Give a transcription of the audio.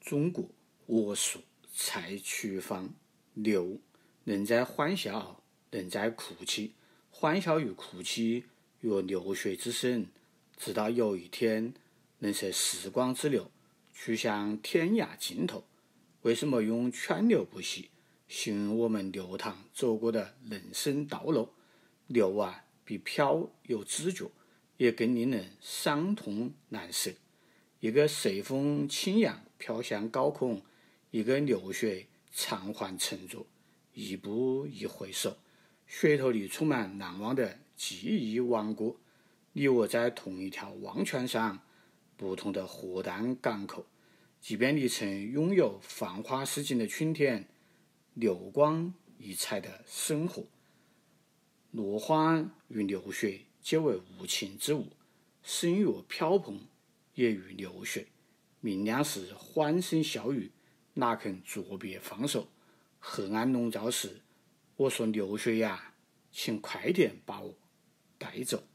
中国我属蔡曲芳。六，人在欢笑，人在哭泣。欢笑与哭泣，若流水之声，直到有一天，能随时光之流，去向天涯尽头。为什么用川流不息形容我们流淌走过的人生道路？流啊，比飘有知觉，也更令人伤痛难舍。一个随风轻扬飘向高空，一个流水偿还沉着。一步一回首，水头里充满难忘的记忆王国。你我在同一条忘泉上，不同的河段港口。即便你曾拥有繁花似锦的春天，流光溢彩的生活。落花与流水皆为无情之物，声乐飘蓬。也如流水，明亮时欢声笑语，哪肯作别放手？黑暗笼罩时，我说流水呀，请快点把我带走。